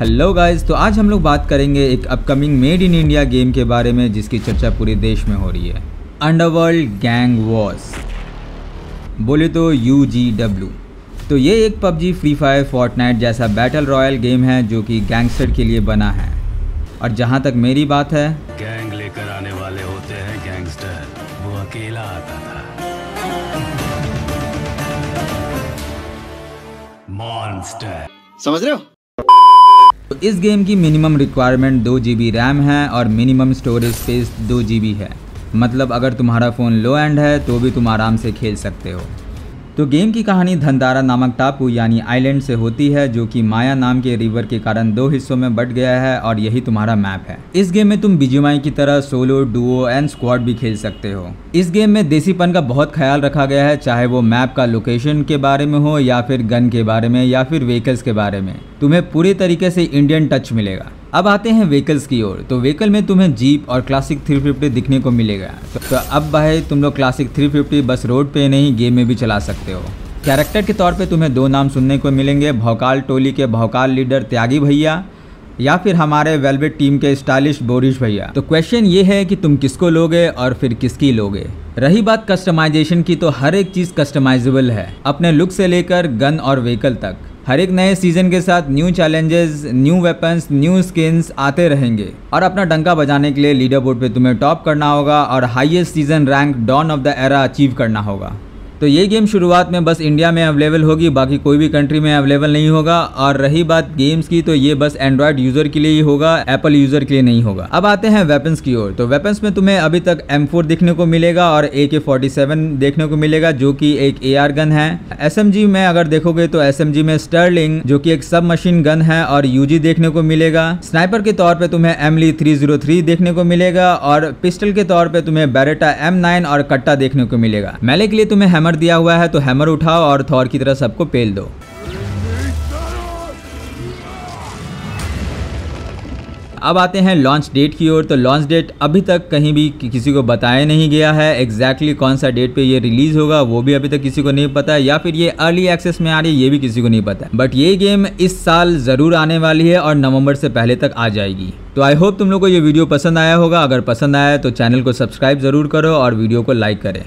Hello guys तो आज हम लोग बात करेंगे एक upcoming made in India game के बारे में जिसकी चर्चा पूरे देश में हो रही है। अंडरवर्ल्ड गैंग वॉर्स बोले तो यू जी डब्ल्यू तो ये एक पबजी फ्री फायर फोर्टनाइट जैसा बैटल रॉयल गेम है जो कि गैंगस्टर के लिए बना है। और जहाँ तक मेरी बात है गैंग लेकर आने वाले होते हैं गैंगस्टर वो अकेला आता था। मॉन्स्टर समझ रहे हो? तो इस गेम की मिनिमम रिक्वायरमेंट दो जी बी रैम है और मिनिमम स्टोरेज स्पेस दो जी बी है। मतलब अगर तुम्हारा फ़ोन लो एंड है तो भी तुम आराम से खेल सकते हो। तो गेम की कहानी धनदारा नामक टापू यानी आइलैंड से होती है, जो कि माया नाम के रिवर के कारण दो हिस्सों में बट गया है और यही तुम्हारा मैप है। इस गेम में तुम बीजीमाई की तरह सोलो, डुओ एंड स्क्वाड भी खेल सकते हो। इस गेम में देसीपन का बहुत ख्याल रखा गया है, चाहे वो मैप का लोकेशन के बारे में हो या फिर गन के बारे में या फिर व्हीकल्स के बारे में। तुम्हें पूरी तरीके से इंडियन टच मिलेगा। अब आते हैं व्हीकल्स की ओर। तो व्हीकल में तुम्हें जीप और क्लासिक 350 दिखने को मिलेगा। तो, तो अब भाई तुम लोग क्लासिक 350 बस रोड पे नहीं गेम में भी चला सकते हो। कैरेक्टर के तौर पे तुम्हें दो नाम सुनने को मिलेंगे। भौकाल टोली के भौकाल लीडर त्यागी भैया या फिर हमारे वेलवेट टीम के स्टाइलिश बोरिश भैया। तो क्वेश्चन ये है कि तुम किसको लोगे और फिर किसकी लोगे। रही बात कस्टमाइजेशन की तो हर एक चीज़ कस्टमाइजेबल है अपने लुक से लेकर गन और व्हीकल तक। हर एक नए सीज़न के साथ new challenges new weapons new skins आते रहेंगे। और अपना डंका बजाने के लिए लीडर बोर्ड पे तुम्हें टॉप करना होगा और highest season rank dawn of the era achieve करना होगा। तो ये गेम शुरुआत में बस इंडिया में अवेलेबल होगी, बाकी कोई भी कंट्री में अवेलेबल नहीं होगा। और रही बात गेम्स की तो ये बस एंड्रॉयड यूज़र के लिए ही होगा एप्पल यूज़र के लिए नहीं होगा। अब आते हैं वेपन्स की ओर। तो वेपन्स में तुम्हें अभी तक एम देखने को मिलेगा और ए के देखने को मिलेगा, जो की एक AR गन है। SMG में अगर देखोगे तो SMG में स्टर्लिंग जो की एक सब मशीन गन है, और यूजी देखने को मिलेगा। स्नाइपर के तौर पर तुम्हें एमली थ्री देखने को मिलेगा, और पिस्टल के तौर पर तुम्हें बैरेटा एम और कट्टा देखने को मिलेगा। मेले के लिए तुम्हें हैमर दिया हुआ है तो हैमर उठाओ और थॉर की तरह सबको पेल दो। अब आते हैं लॉन्च डेट की ओर तो लॉन्च डेट अभी तक कहीं भी किसी को बताया नहीं गया है एग्जैक्टली exactly कौन सा डेट पे ये रिलीज़ होगा, वो भी अभी तक किसी को नहीं पता, या फिर ये अर्ली एक्सेस में आ रही है, ये भी किसी को नहीं पता। बट ये गेम इस साल ज़रूर आने वाली है और नवंबर से पहले तक आ जाएगी। तो आई होप तुम लोग को ये वीडियो पसंद आया होगा, अगर पसंद आया तो चैनल को सब्सक्राइब ज़रूर करो और वीडियो को लाइक करें।